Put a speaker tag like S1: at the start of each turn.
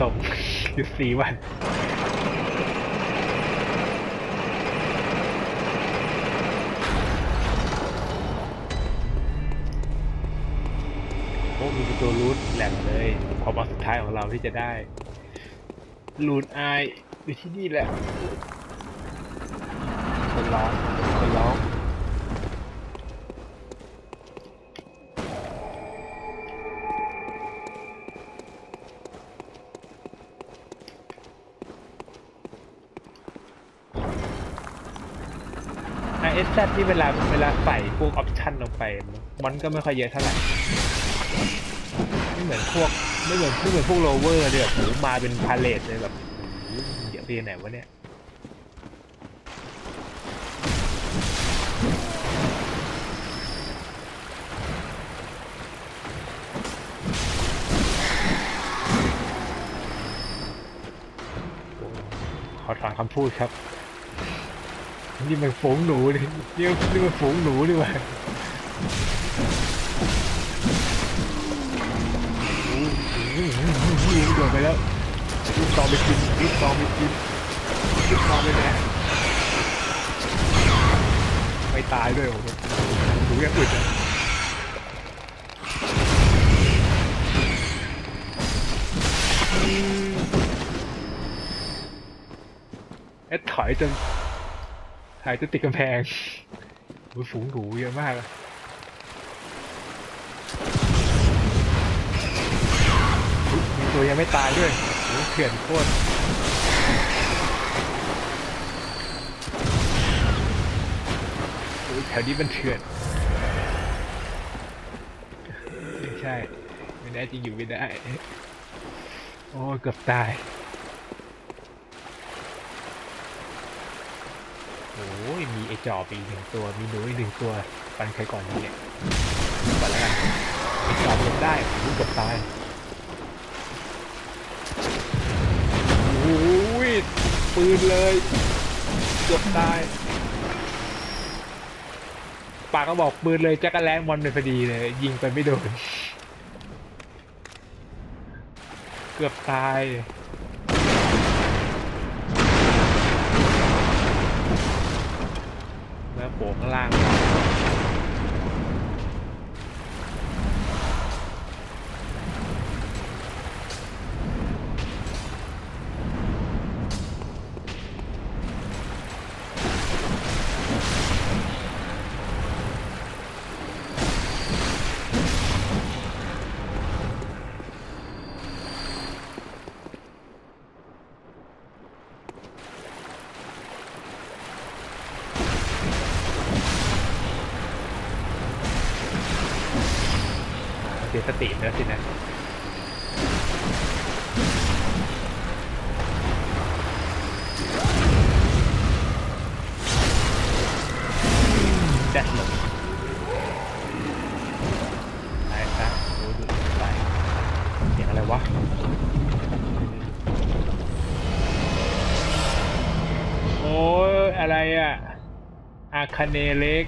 S1: ส่งอยู่สี่วันโอ้มีตัวรูทแหลมเลยพอมาสุดท้ายของเราที่จะได้รูทไออยู่ที่นี่แหละคนร้องคนร้อง ไอเอสแซที่เวลาเวลาใส่พวกออปชั่นลงไป มันก็ไม่ค่อยเยอะเท่าไหร่ไม่เหมือนพวกไม่เหมือนไม่เหมือนพวกโลเวอร์เลยแบบโหมาเป็นพาเลทเลยแบบเดี๋ยวไปไหนวะเนี่ยขอถอนคำพูดครับ นี่มันฝูงหนูนี่นี่นี่มันฝูงหนูนี่หว่าโดนไปแล้วลูกซองไปกินลูกซองไปกินลูกซองไปแน่ไม่ตายด้วยโอ้โหหนูยังอึดอะอืมเอ็ดถอยจน หายจะติดกำแพงโอ้ยฝูงหนูเยอะมากอะอุ๊ยมีตัวยังไม่ตายด้วยโอ้เถื่อนโคตรแถวนี้มันเถื่อนไม่ใช่ ไม่แน่จริงอยู่ไม่ได้ โอ้เกือบตาย โอ้ยมีไอจอบอีกหนึ่งตัว มีหนูอีกหนึ่งตัวปันใครก่อนดีเนี่ยก่อนแล้วกันไอจอบหลบได้โอ้ยเกือบตายโอ้ยปืนเลยเกือบตายปากก็บอกปืนเลยจักรแลนมอนเป็นพอดีเลย ยิงไปไม่โดน เกือบตาย แล้วโผล่ข้างล่าง เสียสติแล้วสินะจัดลงตายซะโอ้ดูตายเสียงอะไรวะโอ้ยอะไรอะอาคาเนเล็ก